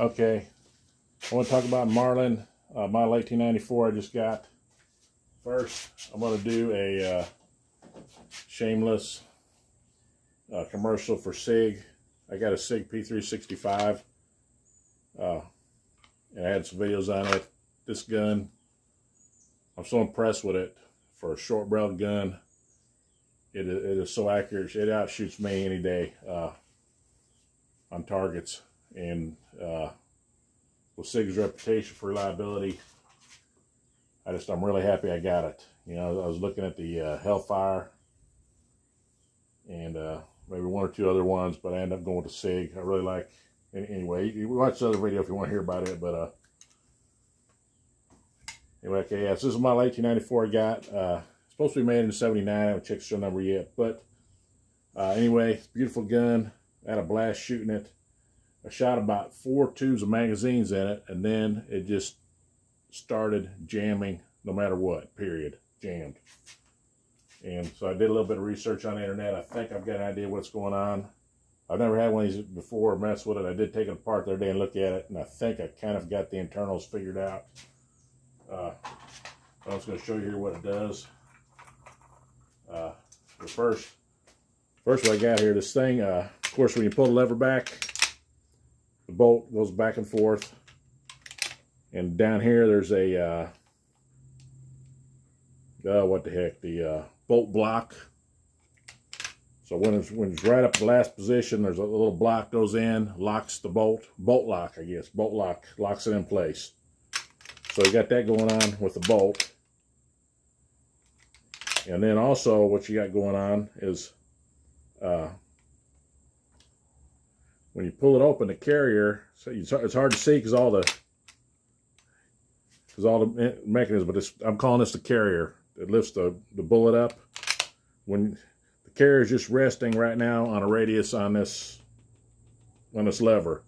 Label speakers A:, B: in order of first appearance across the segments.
A: Okay, I want to talk about Marlin, uh, model 1894 I just got. First, I'm going to do a uh, shameless uh, commercial for SIG. I got a SIG P365, uh, and I had some videos on it. This gun, I'm so impressed with it for a short barrel gun. It, it is so accurate. It outshoots me any day uh, on targets and uh, with SIG's reputation for reliability, I just, I'm really happy I got it. You know, I was looking at the uh, Hellfire and uh, maybe one or two other ones, but I ended up going to SIG. I really like, anyway, you watch the other video if you want to hear about it, but uh, anyway, okay, yeah, so this is my 1894 I got. Uh, supposed to be made in 79, I haven't checked the number yet, but uh, anyway, beautiful gun. I had a blast shooting it. I shot about four tubes of magazines in it, and then it just started jamming no matter what, period, jammed. And so I did a little bit of research on the internet. I think I've got an idea what's going on. I've never had one of these before or messed with it. I did take it apart the other day and look at it, and I think I kind of got the internals figured out. Uh, I'm just going to show you here what it does. Uh, first, first what I got here, this thing, uh, of course, when you pull the lever back, the bolt goes back and forth. And down here, there's a, uh, oh, what the heck, the uh, bolt block. So when it's, when it's right up the last position, there's a little block goes in, locks the bolt, bolt lock, I guess, bolt lock, locks it in place. So you got that going on with the bolt. And then also what you got going on is uh, when you pull it open, the carrier, so it's hard to see because all the because all the mechanism, but it's, I'm calling this the carrier. It lifts the, the bullet up. When the carrier is just resting right now on a radius on this on this lever.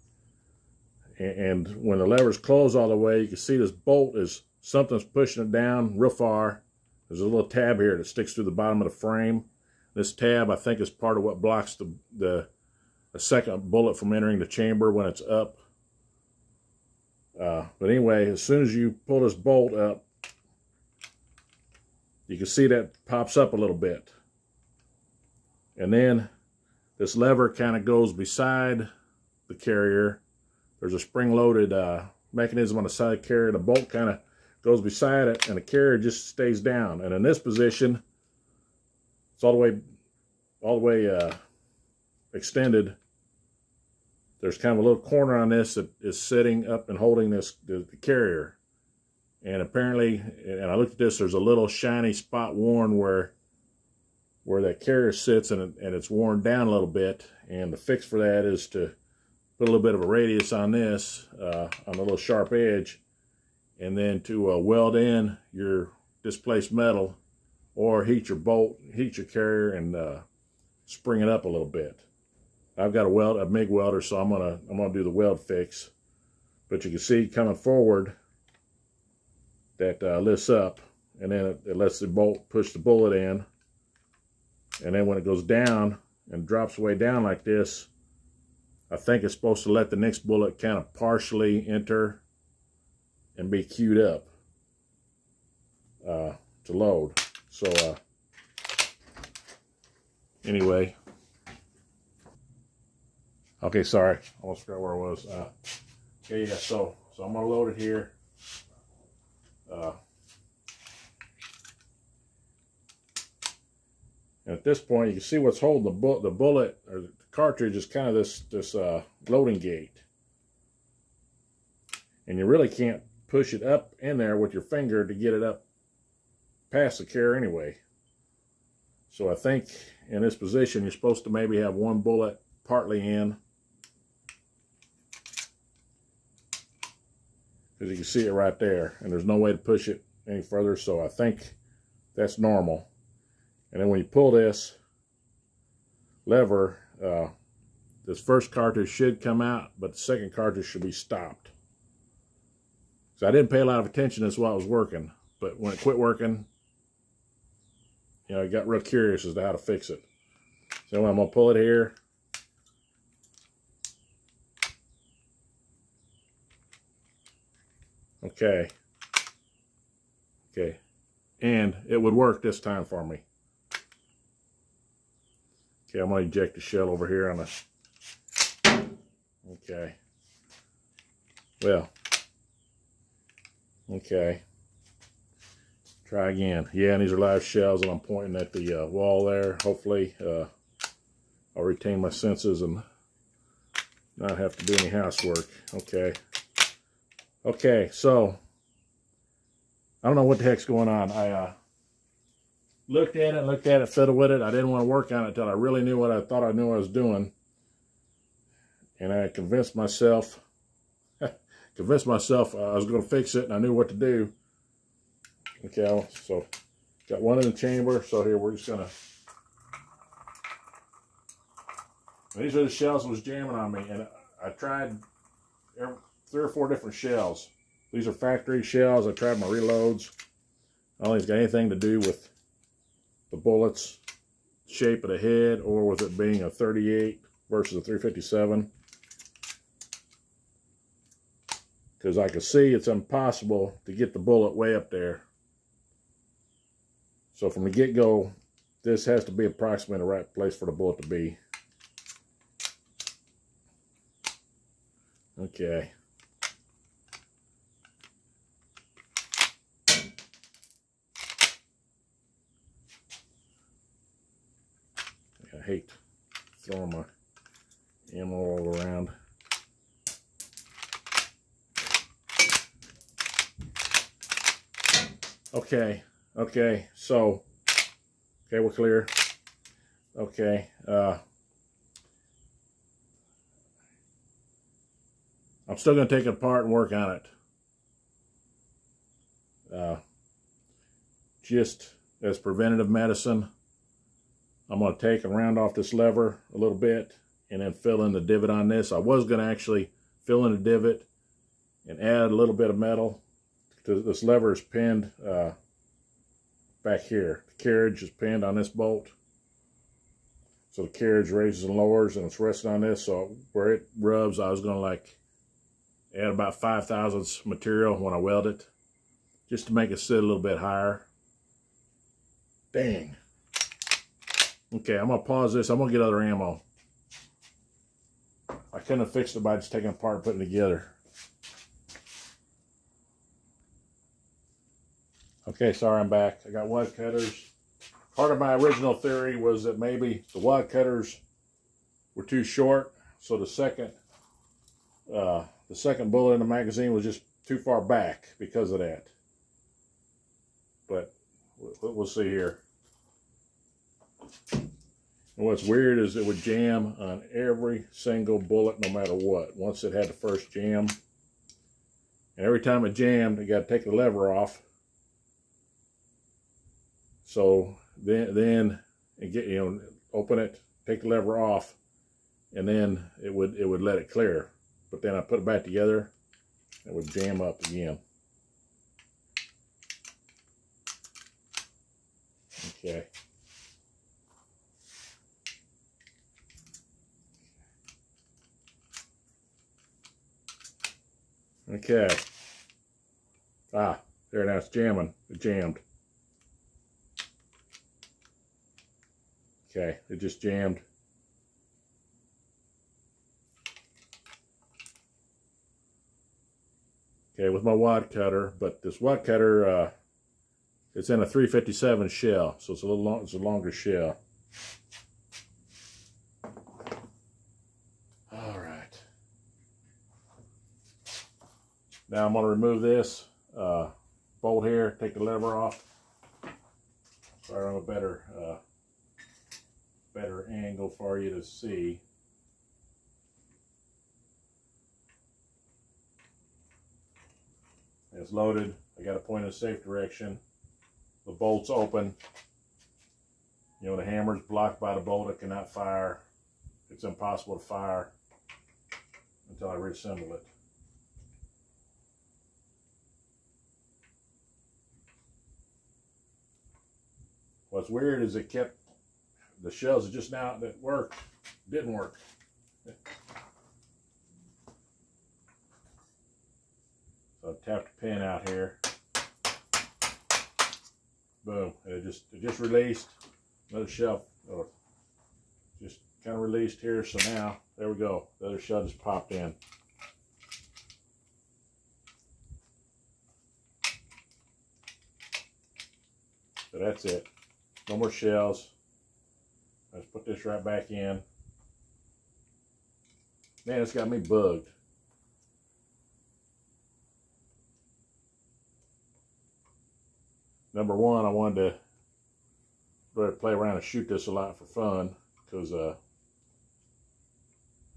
A: And, and when the lever's closed all the way, you can see this bolt is something's pushing it down real far. There's a little tab here that sticks through the bottom of the frame. This tab, I think, is part of what blocks the, the a second bullet from entering the chamber when it's up. Uh, but anyway, as soon as you pull this bolt up, you can see that pops up a little bit. And then this lever kind of goes beside the carrier. There's a spring-loaded uh, mechanism on the side of the carrier. The bolt kind of goes beside it, and the carrier just stays down. And in this position, it's all the way, all the way uh, extended there's kind of a little corner on this that is sitting up and holding this the, the carrier. And apparently, and I looked at this, there's a little shiny spot worn where where that carrier sits and, and it's worn down a little bit. And the fix for that is to put a little bit of a radius on this, uh, on the little sharp edge, and then to uh, weld in your displaced metal or heat your bolt, heat your carrier and uh, spring it up a little bit. I've got a weld, a MIG welder, so I'm gonna I'm gonna do the weld fix. But you can see coming forward that uh, lifts up, and then it, it lets the bolt push the bullet in. And then when it goes down and drops way down like this, I think it's supposed to let the next bullet kind of partially enter and be queued up uh, to load. So uh, anyway, Okay, sorry. I Almost forgot where I was. Uh, okay, yeah, so, so I'm going to load it here. Uh, and at this point, you can see what's holding the, the bullet, or the cartridge is kind of this, this uh, loading gate. And you really can't push it up in there with your finger to get it up past the carrier anyway. So I think in this position, you're supposed to maybe have one bullet partly in As you can see it right there. And there's no way to push it any further. So I think that's normal. And then when you pull this lever, uh, this first cartridge should come out, but the second cartridge should be stopped. So I didn't pay a lot of attention as while I was working, but when it quit working, you know, I got real curious as to how to fix it. So I'm gonna pull it here. Okay. Okay. And it would work this time for me. Okay, I'm going to eject the shell over here on the... Okay. Well. Okay. Try again. Yeah, and these are live shells, and I'm pointing at the uh, wall there. Hopefully, uh, I'll retain my senses and not have to do any housework. Okay. Okay, so I don't know what the heck's going on. I uh, looked at it, looked at it, fiddled with it. I didn't want to work on it until I really knew what I thought I knew I was doing. And I convinced myself, convinced myself I was going to fix it and I knew what to do. Okay, so got one in the chamber. So here we're just going to These are the shells that was jamming on me, and I tried every, three or four different shells. These are factory shells. I tried my reloads. I don't think it's got anything to do with the bullets, shape of the head, or with it being a 38 versus a 357. Because I can see it's impossible to get the bullet way up there. So from the get-go, this has to be approximately the right place for the bullet to be. Okay. Hate throwing my ammo all around. Okay, okay, so, okay, we're clear. Okay, uh, I'm still going to take it apart and work on it. Uh, just as preventative medicine, I'm going to take and round off this lever a little bit and then fill in the divot on this. I was going to actually fill in the divot and add a little bit of metal. This lever is pinned uh, back here. The carriage is pinned on this bolt. So the carriage raises and lowers and it's resting on this. So where it rubs, I was going to like add about 5 thousandths material when I weld it, just to make it sit a little bit higher. Dang. Okay, I'm going to pause this. I'm going to get other ammo. I couldn't have fixed it by just taking apart and putting it together. Okay, sorry I'm back. I got wad cutters. Part of my original theory was that maybe the wad cutters were too short, so the second uh, the second bullet in the magazine was just too far back because of that. But we'll see here. And what's weird is it would jam on every single bullet no matter what. Once it had the first jam. And every time it jammed, you got to take the lever off. So then, then get you know, open it, take the lever off, and then it would it would let it clear but then I put it back together, it would jam up again. Okay. Okay. Ah, there now it's jamming. It jammed. Okay, it just jammed. okay, with my wad cutter. But this wad cutter, uh, it's in a 357 shell, so it's a little long, it's a longer shell. All right. Now I'm going to remove this uh, bolt here, take the lever off. I have a better, uh, better angle for you to see. It's loaded. I got to point in a safe direction. The bolt's open. You know, the hammer's blocked by the bolt. It cannot fire. It's impossible to fire until I reassemble it. What's weird is it kept, the shells just now that worked, didn't work. So I tapped a pin out here. Boom. It just it just released. Another shelf or uh, just kind of released here. So now there we go. The other shell just popped in. So that's it. No more shells. Let's put this right back in. Man, it's got me bugged. Number one, I wanted to play around and shoot this a lot for fun because uh,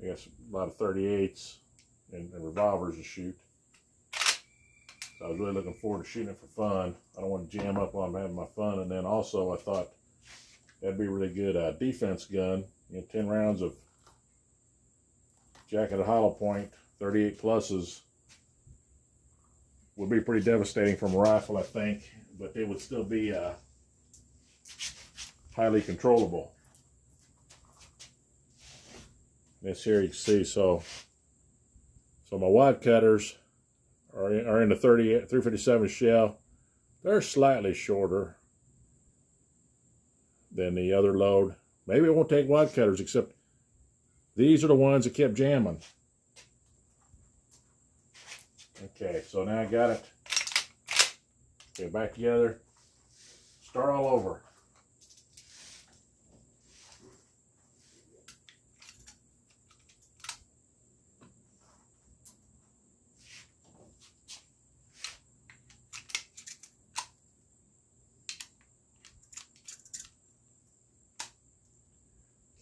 A: I guess a lot of 38s and, and revolvers to shoot. I was really looking forward to shooting it for fun. I don't want to jam up while I'm having my fun. And then also I thought that'd be a really good uh, defense gun. You know, 10 rounds of jacketed hollow point, 38 pluses would be pretty devastating from a rifle, I think. But they would still be uh, highly controllable. This here you can see, so so my wad cutters are in, are in the 30, 357 shell. They're slightly shorter than the other load. Maybe it won't take wad cutters, except these are the ones that kept jamming. Okay, so now I got it. Get back together. Start all over.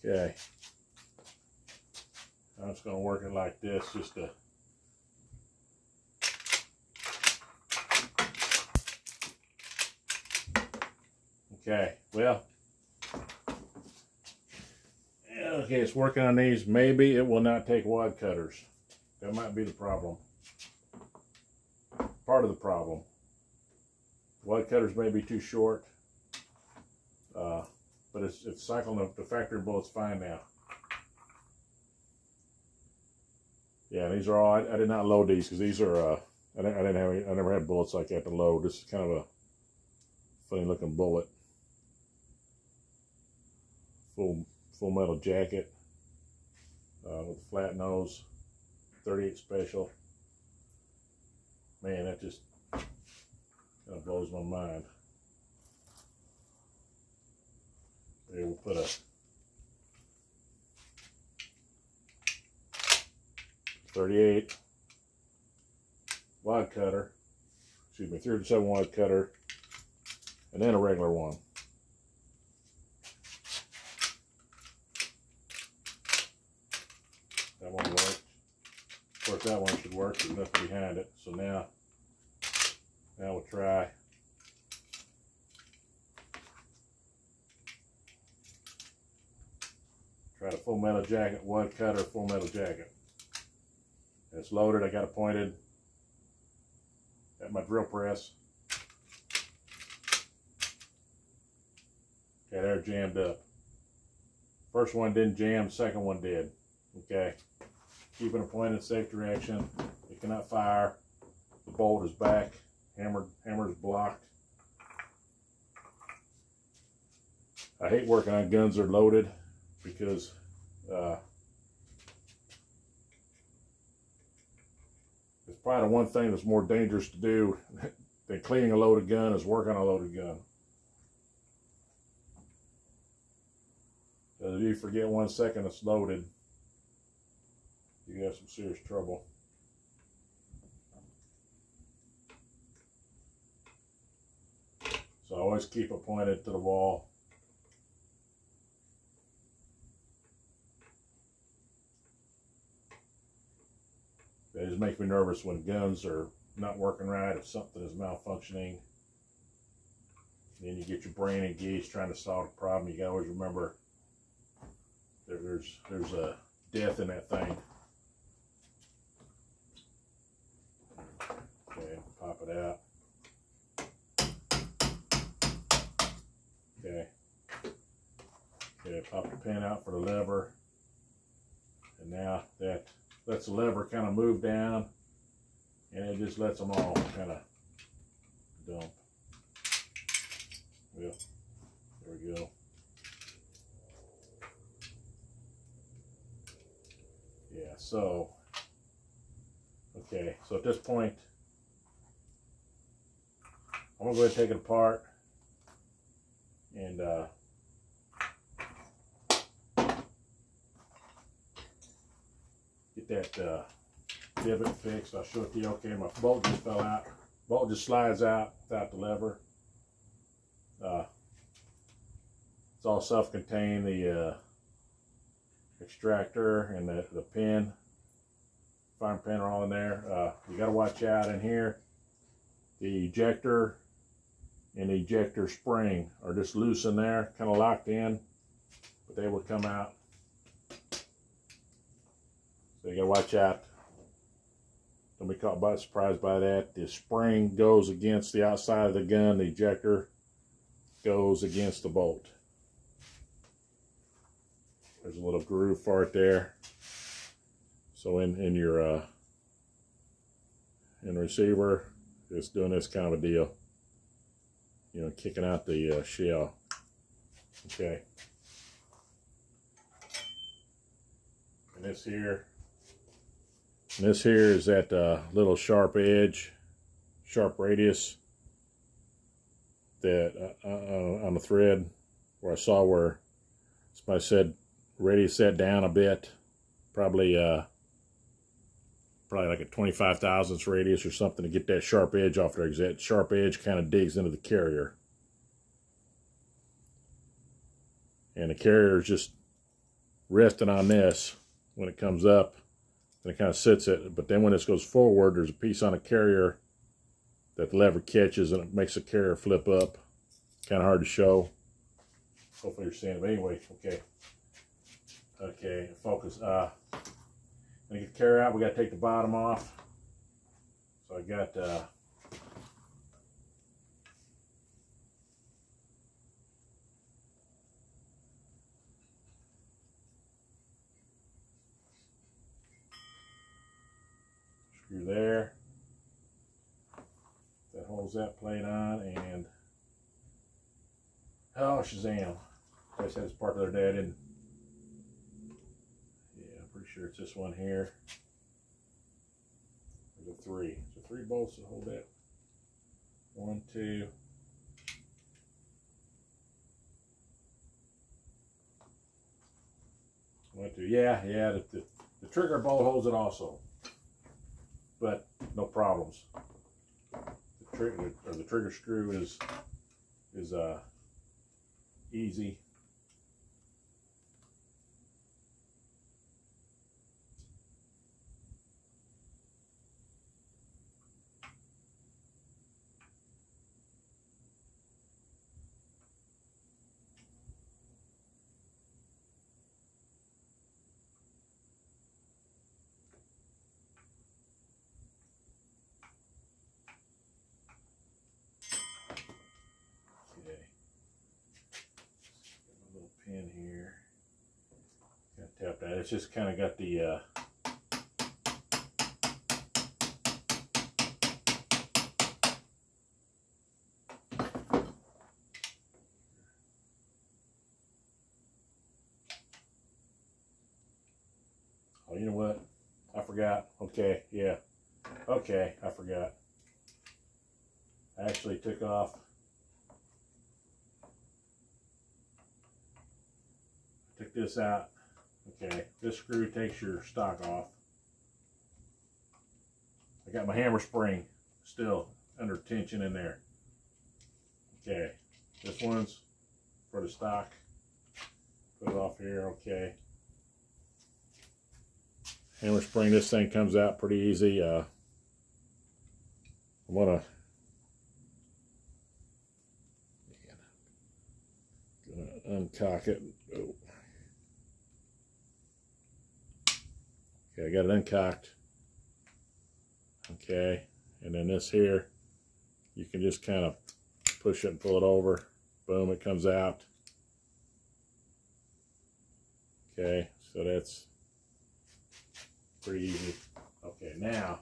A: Okay. I'm just going to work it like this just to Okay, well, okay, it's working on these. Maybe it will not take wad cutters. That might be the problem. Part of the problem. Wad cutters may be too short. But it's, it's cycling the, the factory bullets fine now. Yeah, these are all, I, I did not load these because these are, uh, I didn't, I didn't have any, I never had bullets like that to load. This is kind of a funny looking bullet. Full, full metal jacket uh, with flat nose, 38 special. Man, that just kind of blows my mind. We'll put a thirty-eight wad cutter, excuse me, 37 wad cutter, and then a regular one. That one worked. Of course, that one should work. There's nothing behind it. So now, now we'll try Got a full metal jacket, wad cutter, full metal jacket. It's loaded, I got it pointed at my drill press. Okay, they're jammed up. First one didn't jam, second one did. Okay, keeping it pointed safe direction. It cannot fire. The bolt is back, hammered, hammer is blocked. I hate working on guns that are loaded because uh, it's probably the one thing that's more dangerous to do than cleaning a loaded gun is working on a loaded gun. Because if you forget one second it's loaded, you have some serious trouble. So I always keep it pointed to the wall. Just makes me nervous when guns are not working right, if something is malfunctioning. Then you get your brain engaged trying to solve the problem. You gotta always remember there, there's there's a death in that thing. Okay, pop it out. Okay. Okay, pop the pin out for the lever. And now that lets the lever kind of move down and it just lets them all kind of dump. Well, there we go. Yeah, so, okay, so at this point, I'm gonna go ahead and take it apart and uh, that uh, divot fixed. I'll show it to you. Okay, my bolt just fell out. Bolt just slides out without the lever. Uh, it's all self-contained. The uh, extractor and the, the pin, fine pin are all in there. Uh, you got to watch out in here. The ejector and the ejector spring are just loose in there, kind of locked in, but they will come out. So you got to watch out. Don't be caught by surprise by that. The spring goes against the outside of the gun. The ejector goes against the bolt. There's a little groove for it there. So in, in your uh, in receiver, it's doing this kind of a deal. You know, kicking out the uh, shell. Okay. And this here, and this here is that uh, little sharp edge, sharp radius that uh, uh, on the thread where I saw where somebody said radius set down a bit, probably uh, probably like a 25 thousandths radius or something to get that sharp edge off there because that sharp edge kind of digs into the carrier. And the carrier is just resting on this when it comes up and it kind of sits it. But then when this goes forward, there's a piece on a carrier that the lever catches and it makes the carrier flip up. Kind of hard to show. Hopefully you're seeing it. But anyway, okay. Okay, focus. Uh, gonna get the carrier out. We got to take the bottom off. So I got uh, there. That holds that plate on and oh Shazam. I said it's part of their dad in. Yeah, I'm pretty sure it's this one here. There's a three. So three bolts to hold that. One, two. One, two. Yeah, yeah, the, the, the trigger bolt holds it also. But no problems. The trigger or the trigger screw is is uh easy tap that. It's just kind of got the uh, Oh, you know what? I forgot. Okay, yeah. Okay, I forgot. I actually took off took this out Okay, this screw takes your stock off. I got my hammer spring still under tension in there. Okay, this one's for the stock. Put it off here, okay. Hammer spring, this thing comes out pretty easy. Uh, I'm gonna, gonna uncock it. Oh. Okay, I got it uncocked. Okay, and then this here, you can just kind of push it and pull it over. Boom, it comes out. Okay, so that's pretty easy. Okay, now,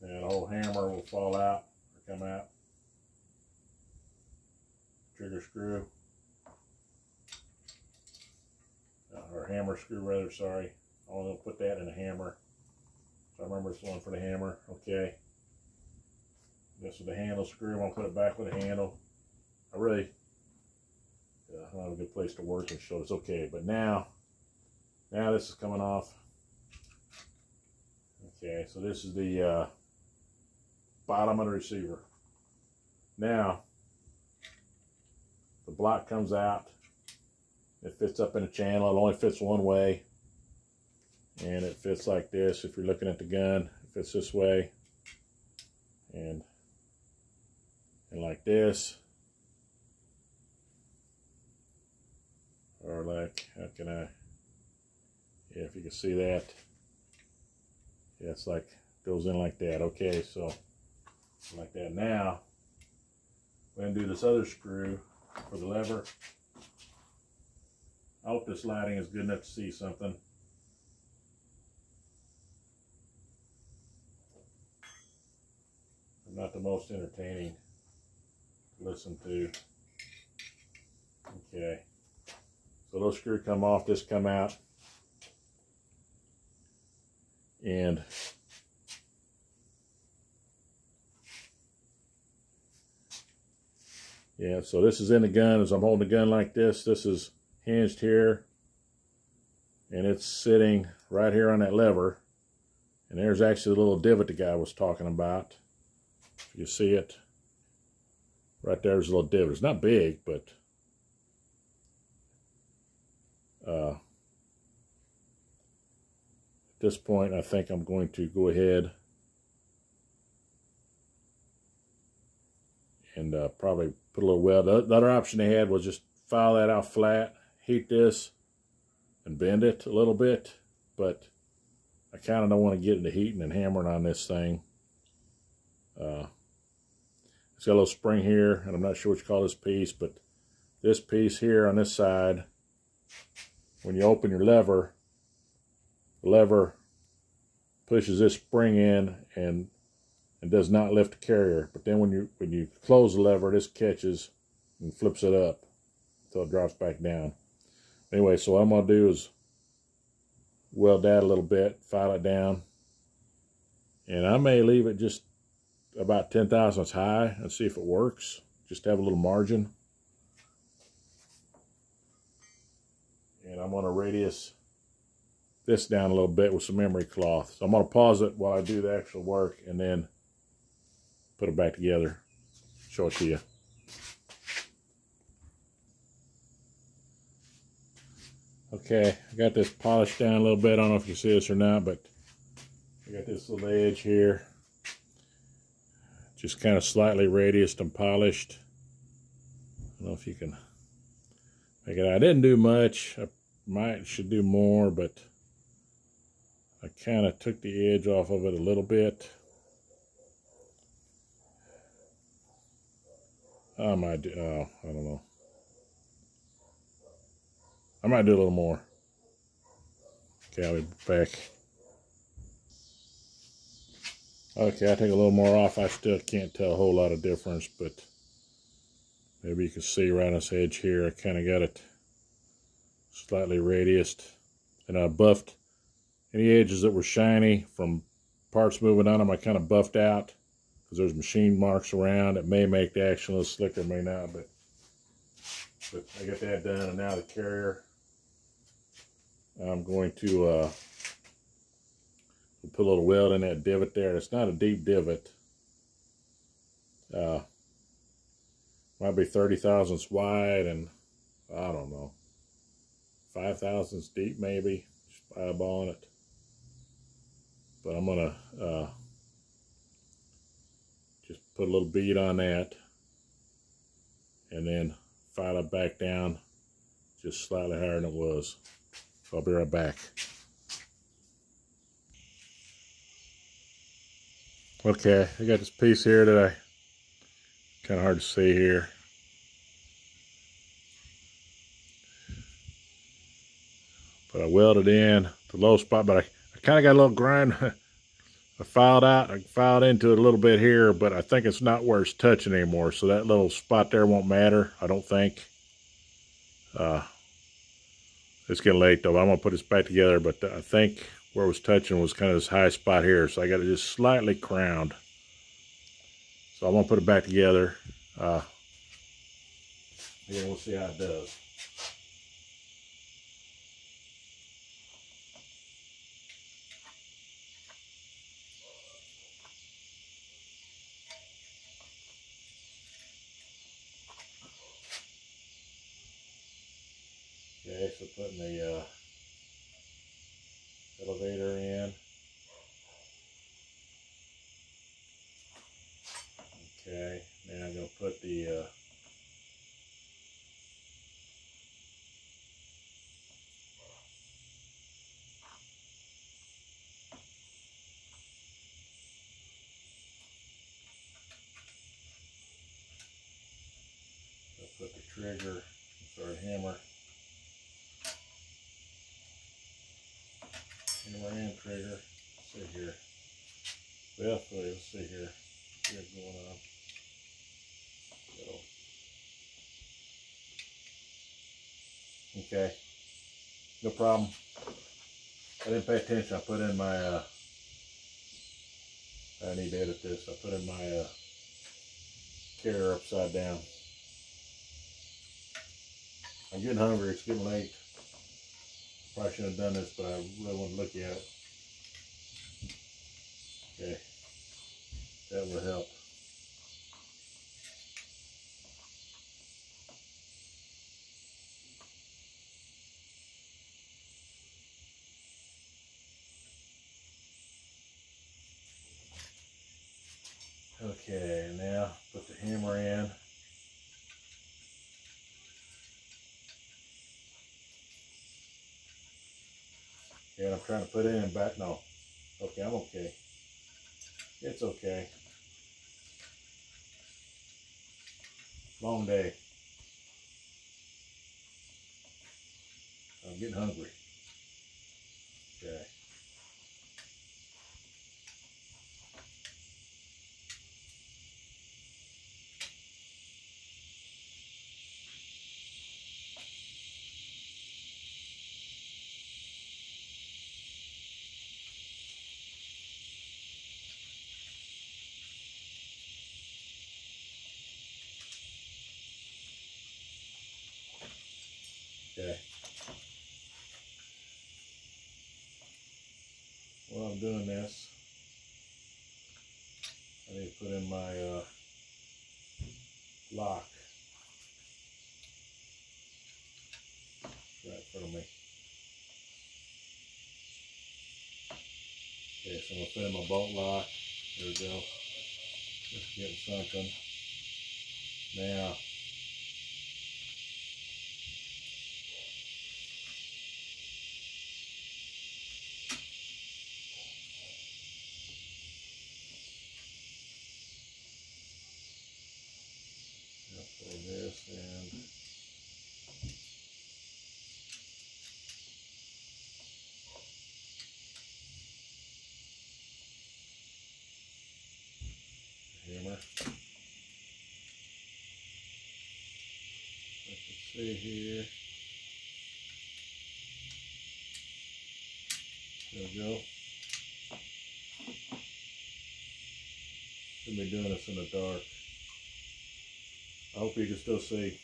A: that whole hammer will fall out or come out. Trigger screw. Or hammer screw rather, sorry. I'm going to put that in a hammer. So I remember it's one for the hammer. Okay. This is the handle screw. I'm going to put it back with the handle. I really uh, don't have a good place to work and show it's okay. But now, now this is coming off. Okay, so this is the uh, bottom of the receiver. Now, the block comes out. It fits up in a channel. It only fits one way. And it fits like this. If you're looking at the gun, it fits this way. And, and like this. Or like, how can I, yeah, if you can see that. Yeah, it's like, goes in like that. Okay, so like that. Now, we're going to do this other screw for the lever. I hope this lighting is good enough to see something. Not the most entertaining to listen to. Okay. So those screws come off, this come out. And Yeah, so this is in the gun. As I'm holding the gun like this, this is hinged here. And it's sitting right here on that lever. And there's actually the little divot the guy was talking about. if You see it. Right there's a little divot. It's not big, but uh, at this point, I think I'm going to go ahead and uh, probably put a little weld. The, the other option they had was just file that out flat, heat this, and bend it a little bit. But I kind of don't want to get into heating and hammering on this thing. Uh, it's got a little spring here, and I'm not sure what you call this piece, but this piece here on this side, when you open your lever, the lever pushes this spring in and and does not lift the carrier. But then when you when you close the lever, this catches and flips it up until it drops back down. Anyway, so what I'm going to do is weld that a little bit, file it down. And I may leave it just about 10 thousandths high and see if it works. Just have a little margin. And I'm going to radius this down a little bit with some emery cloth. So I'm going to pause it while I do the actual work and then put it back together, show it to you. Okay, I got this polished down a little bit. I don't know if you see this or not, but I got this little edge here. Just kind of slightly radiused and polished. I don't know if you can make it. I didn't do much. I might should do more, but I kind of took the edge off of it a little bit. I might oh, I don't know. I might do a little more. Okay, I'll be back. Okay, I take a little more off. I still can't tell a whole lot of difference, but maybe you can see around this edge here. I kind of got it slightly radiused. And I buffed any edges that were shiny from parts moving on them. I kind of buffed out because there's machine marks around. It may make the action a little slicker, may not, but but I got that done, and now the carrier. I'm going to uh, put a little weld in that divot there. It's not a deep divot. Uh, might be 30 thousandths wide and I don't know, 5 thousandths deep maybe. Just eyeballing it. But I'm going to uh, just put a little bead on that and then file it back down just slightly higher than it was. So I'll be right back. Okay, I got this piece here that I kind of hard to see here. But I welded in the low spot, but I, I kind of got a little grind, I filed out, I filed into it a little bit here, but I think it's not where it's touching anymore. So that little spot there won't matter, I don't think. Uh, it's getting late though. I'm gonna put this back together, but I think where it was touching was kind of this high spot here. So I got it just slightly crowned. So I'm gonna put it back together. Uh, yeah, we'll see how it does. Okay, so putting the uh, elevator in. Okay, now I'm going to put the uh, put the trigger, sorry, hammer hammer and trigger. See here. Beth, wait, let's see here. What's going on. So. Okay. No problem. I didn't pay attention. I put in my, uh, I need to edit this. I put in my, uh, carrier upside down. I'm getting hungry. It's getting late. Probably should have done this, but I really want to look at it. Okay. That will help. Okay, now put the hammer in. Okay, I'm trying to put it in back. No. Okay, I'm okay. It's okay. Long day. I'm getting hungry. Okay. Okay. While I'm doing this, I need to put in my uh, lock. Right in front of me. Okay, so I'm gonna put in my bolt lock. There we go. Just getting sunken. Now, I'll pull this and hammer. I can see here. There we go. Should be doing this in the dark. Hope you can still see.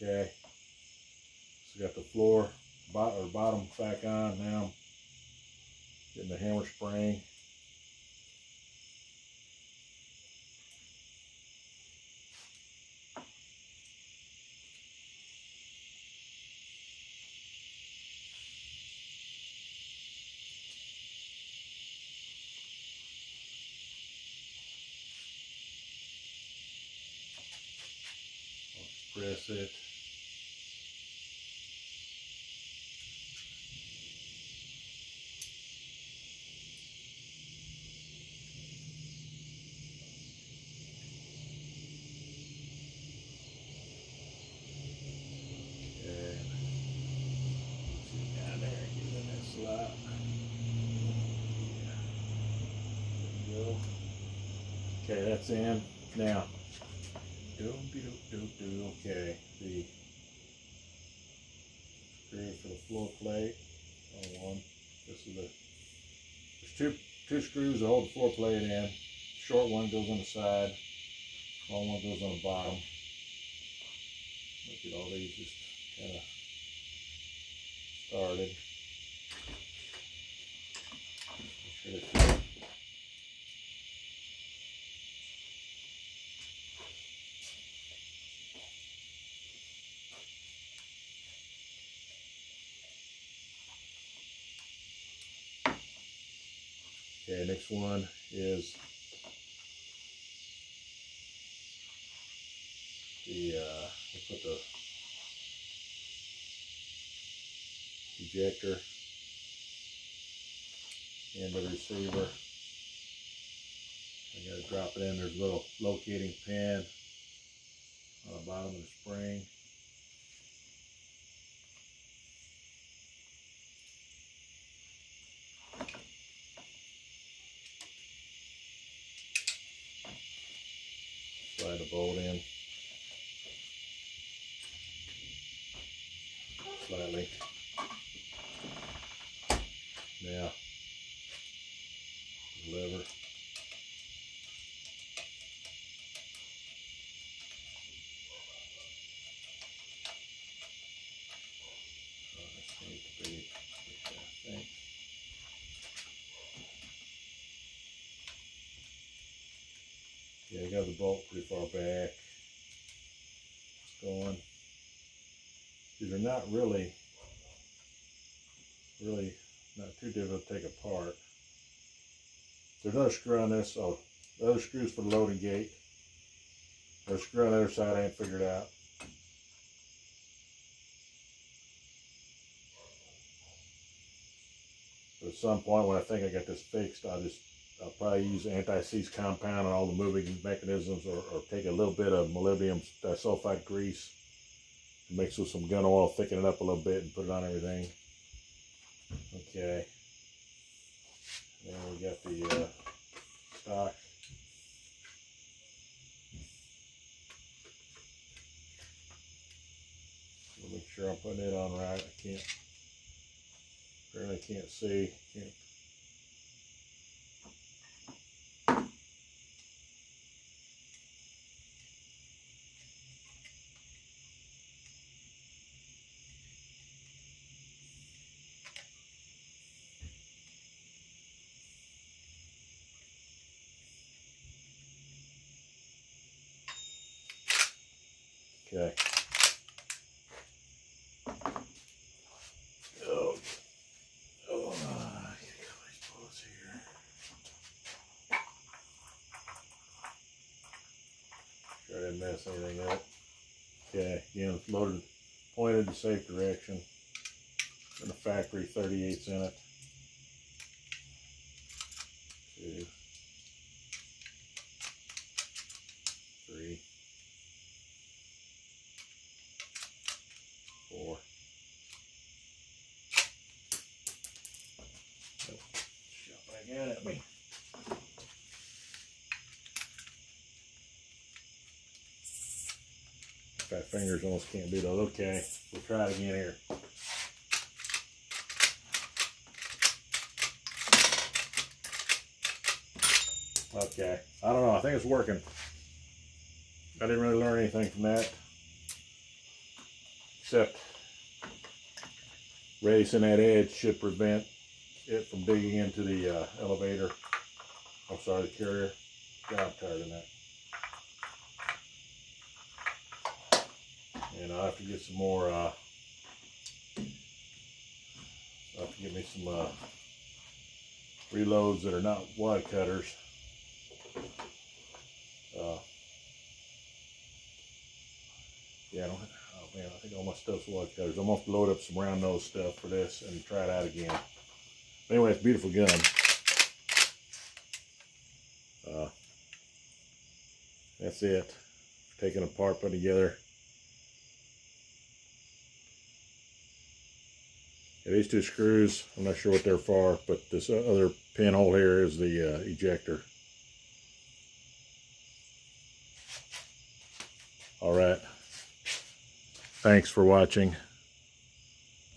A: Okay. So got the floor bot or bottom back on now. Getting the hammer spring. Press it. Okay. See down there, get in that slot. That's in. Now. Okay, the screw for the floor plate. On one. This is the. There's two two screws that hold the floor plate in. Short one goes on the side. Long one goes on the bottom. Look at all these just kind of started. One is the, uh, put the ejector and the receiver. I gotta drop it in, there's a little locating pin on the bottom of the spring. Bolt in. Slightly. Now, lever. Oh, this needs to be, I think. Yeah, you got the bolt pretty far back. It's going. These are not really, really not too difficult to take apart. There's another screw on this. Oh, the other screws for the loading gate. There's a screw on the other side I ain't figured out. But at some point when I think I got this fixed, I'll just I'll probably use anti-seize compound on all the moving mechanisms or, or take a little bit of molybdenum disulfide grease mix with some gun oil, thicken it up a little bit and put it on everything. Okay. Then we got the uh, stock. Make sure I'm putting it on right. I can't, apparently can't see. Can't Okay. Oh, oh, I gotta cut these here. Sure I mess anything up. Okay, again, it's loaded, pointed the safe direction. And the factory, 38's in it. Two. Three. four. Nope. Shot back out at me. Fat fingers almost can't do those. Okay, we'll try it again here. Okay, I don't know. I think it's working. I didn't really learn anything from that except raising that edge should prevent it from digging into the uh, elevator. I'm sorry, the carrier. God, I'm tired of that. And I'll have to get some more, uh, I'll have to get me some uh, reloads that are not wad cutters. Uh, yeah, I don't, oh man, I think all my stuff's wad cutters. I'm gonna load up some round nose stuff for this and try it out again. Anyway, it's a beautiful gun. Uh, that's it. Taken apart, put together. Yeah, these two screws, I'm not sure what they're for, but this other pinhole here is the uh, ejector. All right. Thanks for watching.